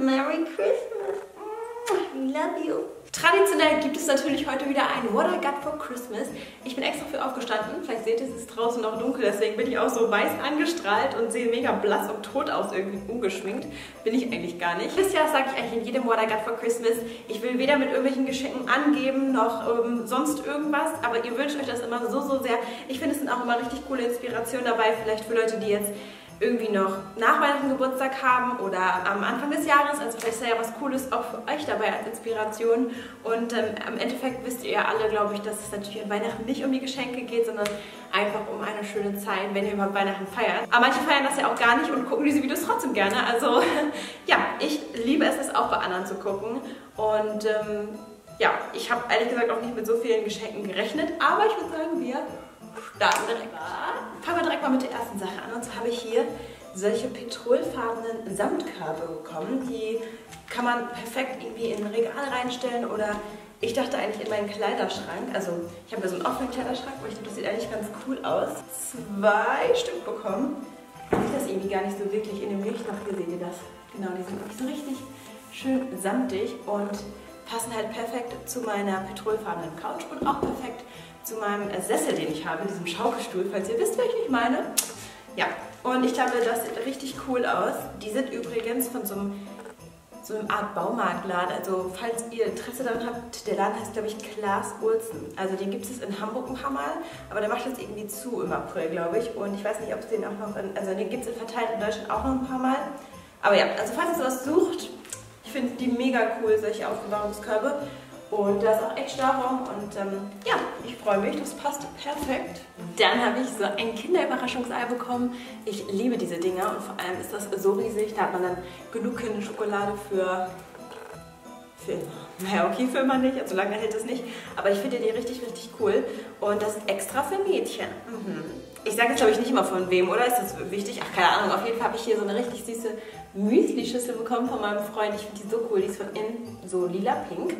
Merry Christmas. Love you. Traditionell gibt es natürlich heute wieder ein What I Got for Christmas. Ich bin extra für aufgestanden. Vielleicht seht ihr, es ist draußen noch dunkel, deswegen bin ich auch so weiß angestrahlt und sehe mega blass und tot aus, irgendwie ungeschminkt. Bin ich eigentlich gar nicht. Jahr sage ich eigentlich in jedem What I Got for Christmas, ich will weder mit irgendwelchen Geschenken angeben, noch ähm, sonst irgendwas, aber ihr wünscht euch das immer so, so sehr. Ich finde, es sind auch immer richtig coole Inspirationen dabei, vielleicht für Leute, die jetzt irgendwie noch nach Weihnachten Geburtstag haben oder am Anfang des Jahres. Also vielleicht ist ja was Cooles auch für euch dabei als Inspiration. Und ähm, im Endeffekt wisst ihr ja alle, glaube ich, dass es natürlich an Weihnachten nicht um die Geschenke geht, sondern einfach um eine schöne Zeit, wenn ihr überhaupt Weihnachten feiert. Aber manche feiern das ja auch gar nicht und gucken diese Videos trotzdem gerne. Also ja, ich liebe es, das auch bei anderen zu gucken. Und ähm, ja, ich habe ehrlich gesagt auch nicht mit so vielen Geschenken gerechnet, aber ich würde sagen, wir starten direkt. Fangen wir direkt mal mit der ersten Sache an. Und zwar habe ich hier solche petrolfarbenen Samtkörbe bekommen. Die kann man perfekt irgendwie in ein Regal reinstellen oder ich dachte eigentlich in meinen Kleiderschrank. Also ich habe ja so einen offenen Kleiderschrank, aber ich dachte, das sieht eigentlich ganz cool aus. Zwei Stück bekommen. Sieht das irgendwie gar nicht so wirklich in dem Licht noch gesehen, ihr das? Genau, die sind wirklich so richtig schön samtig und passen halt perfekt zu meiner petrolfarbenen Couch und auch perfekt zu meinem Sessel, den ich habe, diesem Schaukelstuhl, falls ihr wisst, welchen ich meine. Ja, und ich glaube, das sieht richtig cool aus. Die sind übrigens von so einem, so einer Art Baumarktladen. Also falls ihr Interesse daran habt, der Laden heißt, glaube ich, Klaas Urzen. Also den gibt es in Hamburg ein paar Mal, aber der macht jetzt irgendwie zu im April, glaube ich. Und ich weiß nicht, ob es den auch noch, in, also den gibt es verteilt in Deutschland auch noch ein paar Mal. Aber ja, also falls ihr sowas sucht, ich finde die mega cool, solche Aufbewahrungskörbe. Und da ist auch echt Stauraum und ähm, ja, ich freue mich, das passt perfekt. Dann habe ich so ein Kinderüberraschungsei bekommen. Ich liebe diese Dinger und vor allem ist das so riesig, da hat man dann genug Kinderschokolade für, für naja, okay, für immer nicht, also lange hält es nicht, aber ich finde die richtig, richtig cool und das ist extra für Mädchen. Mhm. Ich sage jetzt glaube ich nicht immer von wem, oder? Ist das wichtig? Ach, keine Ahnung, auf jeden Fall habe ich hier so eine richtig süße Müsli-Schüssel bekommen von meinem Freund. Ich finde die so cool, die ist von innen so lila-pink.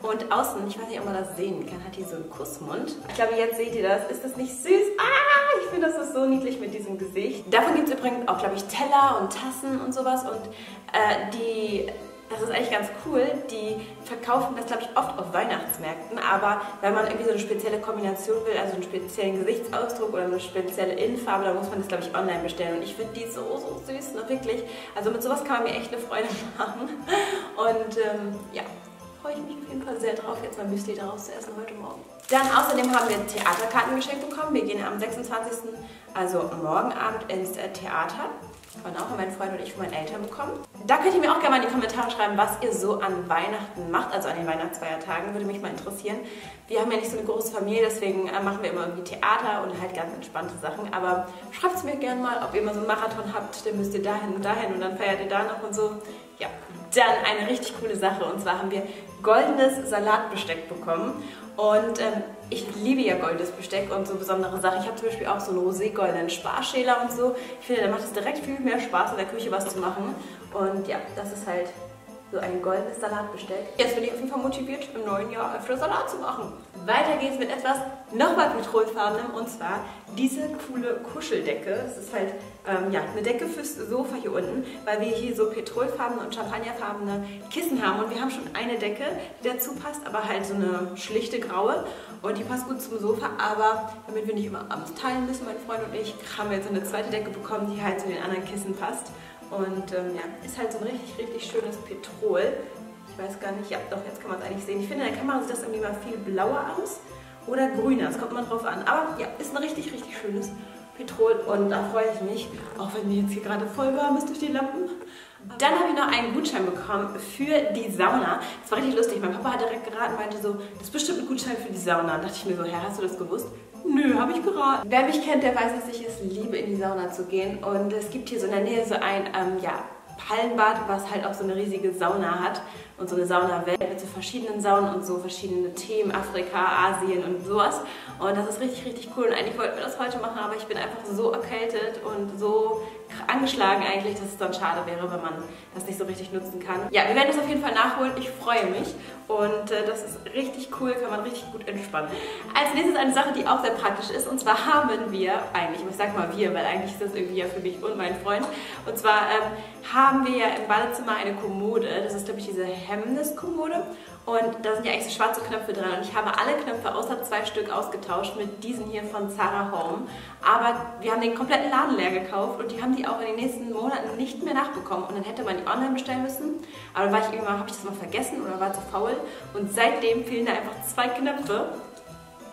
Und außen, ich weiß nicht, ob man das sehen kann, hat die so einen Kussmund. Ich glaube, jetzt seht ihr das. Ist das nicht süß? Ah, ich finde, das ist so niedlich mit diesem Gesicht. Davon gibt es übrigens auch, glaube ich, Teller und Tassen und sowas. Und äh, die das ist eigentlich ganz cool. Die verkaufen das, glaube ich, oft auf Weihnachtsmärkten. Aber wenn man irgendwie so eine spezielle Kombination will, also einen speziellen Gesichtsausdruck oder eine spezielle Innenfarbe, dann muss man das, glaube ich, online bestellen. Und ich finde die so, so süß, ne? wirklich. Also mit sowas kann man mir echt eine Freude machen. Und ähm, ja, freue ich mich auf jeden Fall sehr drauf, jetzt mein Müsli daraus zu essen heute Morgen. Dann außerdem haben wir Theaterkarten geschenkt bekommen. Wir gehen am 26., also morgen Abend ins äh, Theater. Von auch mein Freund und ich von meinen Eltern bekommen. Da könnt ihr mir auch gerne mal in die Kommentare schreiben, was ihr so an Weihnachten macht, also an den Weihnachtsfeiertagen, würde mich mal interessieren. Wir haben ja nicht so eine große Familie, deswegen äh, machen wir immer irgendwie Theater und halt ganz entspannte Sachen. Aber schreibt es mir gerne mal, ob ihr immer so einen Marathon habt, dann müsst ihr dahin und dahin und dann feiert ihr da noch und so. Ja, dann eine richtig coole Sache und zwar haben wir goldenes Salatbesteck bekommen und ähm, ich liebe ja goldenes Besteck und so besondere Sachen. Ich habe zum Beispiel auch so einen rosé-goldenen Sparschäler und so. Ich finde, da macht es direkt viel mehr Spaß in der Küche was zu machen und ja, das ist halt so ein goldenes Salatbesteck. Jetzt bin ich auf jeden Fall motiviert, im neuen Jahr öfter Salat zu machen. Weiter geht's mit etwas nochmal petrolfarbenem und zwar diese coole Kuscheldecke. Das ist halt ähm, ja, eine Decke fürs Sofa hier unten, weil wir hier so petrolfarbene und champagnerfarbene Kissen haben und wir haben schon eine Decke, die dazu passt, aber halt so eine schlichte graue und die passt gut zum Sofa, aber damit wir nicht immer abends teilen müssen, mein Freund und ich, haben wir jetzt eine zweite Decke bekommen, die halt zu den anderen Kissen passt. Und ähm, ja, ist halt so ein richtig, richtig schönes Petrol. Ich weiß gar nicht, ja doch, jetzt kann man es eigentlich sehen. Ich finde, in der Kamera sieht das irgendwie mal viel blauer aus oder grüner, das kommt immer drauf an. Aber ja, ist ein richtig, richtig schönes Petrol und da freue ich mich, auch wenn mir jetzt hier gerade voll warm ist durch die Lampen. Dann habe ich noch einen Gutschein bekommen für die Sauna. Das war richtig lustig. Mein Papa hat direkt geraten, meinte so, das ist bestimmt ein Gutschein für die Sauna. Da dachte ich mir so, Herr, hast du das gewusst? Nö, habe ich geraten. Wer mich kennt, der weiß, dass ich es liebe, in die Sauna zu gehen. Und es gibt hier so in der Nähe so ein, ähm, ja, Hallenbad, was halt auch so eine riesige Sauna hat und so eine Saunawelt mit so verschiedenen Saunen und so verschiedene Themen, Afrika, Asien und sowas. Und das ist richtig, richtig cool. Und eigentlich wollten wir das heute machen, aber ich bin einfach so erkältet und so angeschlagen eigentlich, dass es dann schade wäre, wenn man das nicht so richtig nutzen kann. Ja, wir werden das auf jeden Fall nachholen. Ich freue mich und äh, das ist richtig cool, kann man richtig gut entspannen. Als nächstes eine Sache, die auch sehr praktisch ist und zwar haben wir eigentlich, ich sag mal wir, weil eigentlich ist das irgendwie ja für mich und meinen Freund und zwar ähm, haben wir ja im Badezimmer eine Kommode. Das ist, glaube ich, diese Hemmniskommode. Und da sind ja eigentlich so schwarze Knöpfe dran. Und ich habe alle Knöpfe außer zwei Stück ausgetauscht mit diesen hier von Zara Home. Aber wir haben den kompletten Laden leer gekauft und die haben die auch in den nächsten Monaten nicht mehr nachbekommen. Und dann hätte man die online bestellen müssen. Aber dann war ich irgendwann, habe ich das mal vergessen oder war zu faul. Und seitdem fehlen da einfach zwei Knöpfe.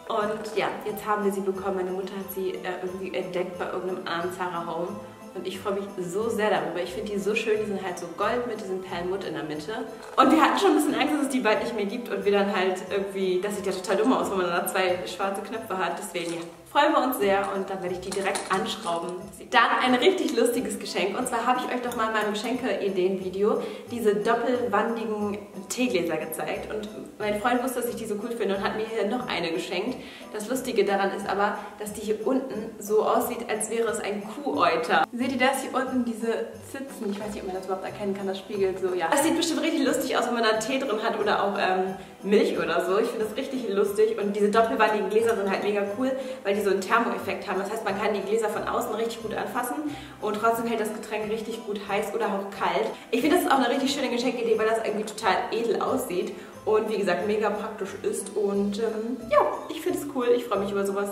Und ja, jetzt haben wir sie bekommen. Meine Mutter hat sie äh, irgendwie entdeckt bei irgendeinem anderen Zara Home. Und ich freue mich so sehr darüber. Ich finde die so schön. Die sind halt so gold mit diesem Perlmutt in der Mitte. Und wir hatten schon ein bisschen Angst, dass es die bald nicht mehr gibt und wir dann halt irgendwie, das sieht ja total dumm aus, wenn man da zwei schwarze Knöpfe hat. Deswegen, ja, freuen wir uns sehr und dann werde ich die direkt anschrauben. Dann ein richtig lustiges Geschenk und zwar habe ich euch doch mal in meinem Geschenke-Ideen-Video diese doppelwandigen Teegläser gezeigt und mein Freund wusste, dass ich die so cool finde und hat mir hier noch eine geschenkt. Das Lustige daran ist aber, dass die hier unten so aussieht, als wäre es ein Kuhäuter. Seht ihr das? Hier unten diese Zitzen, ich weiß nicht, ob man das überhaupt erkennen kann, das spiegelt so, ja. Das sieht bestimmt richtig lustig aus, wenn man da Tee drin hat oder auch ähm, Milch oder so. Ich finde das richtig lustig und diese doppelwandigen Gläser sind halt mega cool, weil die so einen Thermoeffekt haben. Das heißt, man kann die Gläser von außen richtig gut anfassen und trotzdem hält das Getränk richtig gut heiß oder auch kalt. Ich finde, das ist auch eine richtig schöne Geschenkidee, weil das irgendwie total edel aussieht und wie gesagt mega praktisch ist und ähm, ja, ich finde es cool. Ich freue mich über sowas.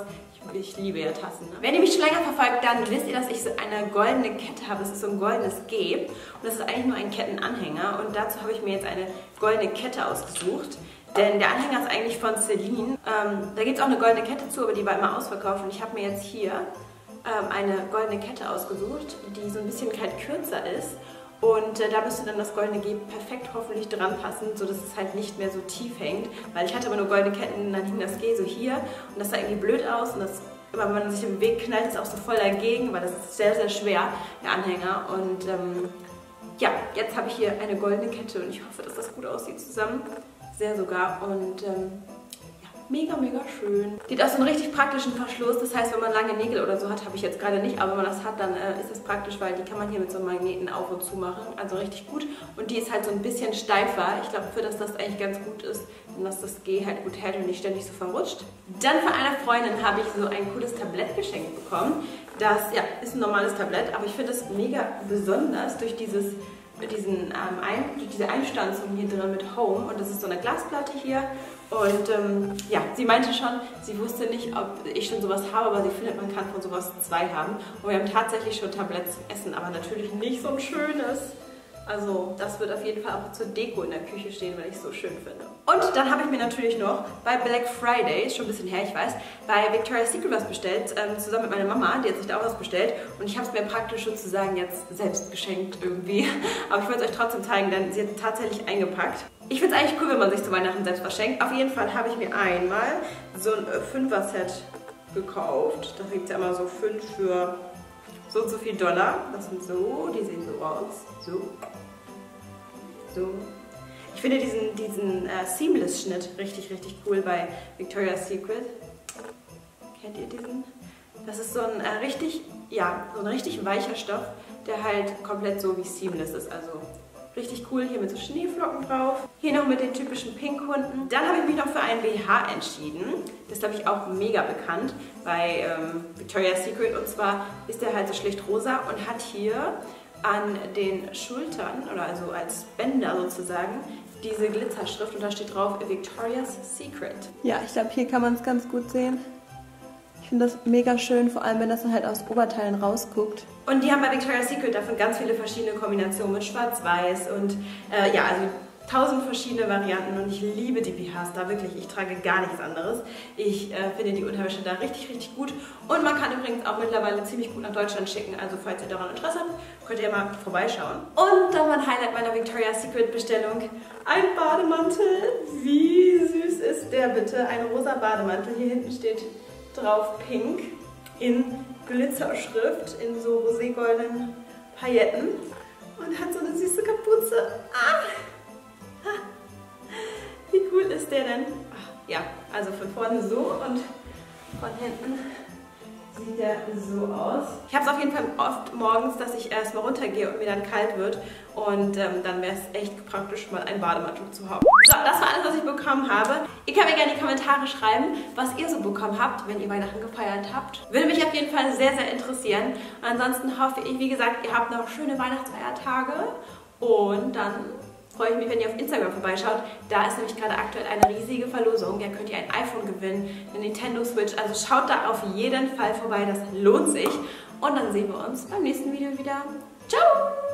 Ich, liebe ja Tassen. Ne? Wenn ihr mich schon länger verfolgt, dann wisst ihr, dass ich so eine goldene Kette habe. Das ist so ein goldenes G und das ist eigentlich nur ein Kettenanhänger und dazu habe ich mir jetzt eine goldene Kette ausgesucht. Denn der Anhänger ist eigentlich von Celine. Ähm, da gibt es auch eine goldene Kette zu, aber die war immer ausverkauft. Und ich habe mir jetzt hier ähm, eine goldene Kette ausgesucht, die so ein bisschen halt kürzer ist. Und äh, da müsste dann das goldene G perfekt hoffentlich dran passen, sodass es halt nicht mehr so tief hängt. Weil ich hatte aber nur goldene Ketten, dann hing das G so hier und das sah irgendwie blöd aus. Und das, immer wenn man sich im Weg knallt, ist auch so voll dagegen, weil das ist sehr, sehr schwer, der Anhänger. Und ähm, ja, jetzt habe ich hier eine goldene Kette und ich hoffe, dass das gut aussieht zusammen sehr sogar. Und ähm, mega, mega schön. Die hat auch so einen richtig praktischen Verschluss. Das heißt, wenn man lange Nägel oder so hat, habe ich jetzt gerade nicht, aber wenn man das hat, dann äh, ist das praktisch, weil die kann man hier mit so einem Magneten auf und zu machen. Also richtig gut. Und die ist halt so ein bisschen steifer. Ich glaube, für das das eigentlich ganz gut ist, dass das G halt gut hält und nicht ständig so verrutscht. Dann von einer Freundin habe ich so ein cooles Tablett geschenkt bekommen. Das ja, ist ein normales Tablett, aber ich finde es mega besonders durch dieses diesen, ähm, ein, diese Einstanzung hier drin mit Home und das ist so eine Glasplatte hier und ähm, ja, sie meinte schon, sie wusste nicht, ob ich schon sowas habe, aber sie findet, man kann von sowas zwei haben und wir haben tatsächlich schon Tabletts Essen, aber natürlich nicht so ein schönes. Also das wird auf jeden Fall auch zur Deko in der Küche stehen, weil ich es so schön finde. Und dann habe ich mir natürlich noch bei Black Friday, ist schon ein bisschen her, ich weiß, bei Victoria's Secret was bestellt, ähm, zusammen mit meiner Mama, die hat sich da auch was bestellt. Und ich habe es mir praktisch sozusagen jetzt selbst geschenkt irgendwie. Aber ich wollte es euch trotzdem zeigen, denn sie hat tatsächlich eingepackt. Ich finde es eigentlich cool, wenn man sich zu Weihnachten selbst was schenkt. Auf jeden Fall habe ich mir einmal so ein 5er-Set gekauft. Da kriegt es ja immer so 5 für so und so viel Dollar. Das sind so, die sehen so aus. So. So. Ich finde diesen, diesen äh, Seamless-Schnitt richtig, richtig cool bei Victoria's Secret. Kennt ihr diesen? Das ist so ein äh, richtig, ja, so ein richtig weicher Stoff, der halt komplett so wie Seamless ist. Also Richtig cool, hier mit so Schneeflocken drauf. Hier noch mit den typischen Pinkhunden. Dann habe ich mich noch für einen BH entschieden. Das ist, glaube ich, auch mega bekannt bei ähm, Victoria's Secret. Und zwar ist der halt so schlicht rosa und hat hier an den Schultern, oder also als Bänder sozusagen, diese Glitzerschrift und da steht drauf Victoria's Secret. Ja, ich glaube, hier kann man es ganz gut sehen. Ich finde das mega schön, vor allem wenn das dann halt aus Oberteilen rausguckt. Und die haben bei Victoria's Secret davon ganz viele verschiedene Kombinationen mit Schwarz-Weiß und äh, ja, also tausend verschiedene Varianten und ich liebe die BHs da wirklich. Ich trage gar nichts anderes. Ich äh, finde die Unterwäsche da richtig, richtig gut. Und man kann übrigens auch mittlerweile ziemlich gut nach Deutschland schicken. Also falls ihr daran Interesse habt, könnt ihr mal vorbeischauen. Und dann mein Highlight meiner Victoria's Secret Bestellung. Ein Bademantel. Wie süß ist der bitte? Ein rosa Bademantel. Hier hinten steht drauf pink in Glitzerschrift in so roségoldenen Pailletten und hat so eine süße Kapuze. Ah! Wie cool ist der denn? Ja, also von vorne so und von hinten sieht der so aus. Ich habe es auf jeden Fall oft morgens, dass ich erstmal runtergehe und mir dann kalt wird. Und ähm, dann wäre es echt praktisch, mal ein Bademantel zu haben. So, das war alles, was ich bekommen habe. Ihr könnt mir gerne in die Kommentare schreiben, was ihr so bekommen habt, wenn ihr Weihnachten gefeiert habt. Würde mich auf jeden Fall sehr, sehr interessieren. Und ansonsten hoffe ich, wie gesagt, ihr habt noch schöne Weihnachtsfeiertage. Und dann freue ich mich, wenn ihr auf Instagram vorbeischaut. Da ist nämlich gerade aktuell eine riesige Verlosung. Da könnt ihr ein iPhone gewinnen, eine Nintendo Switch. Also schaut da auf jeden Fall vorbei, das lohnt sich. Und dann sehen wir uns beim nächsten Video wieder. Ciao!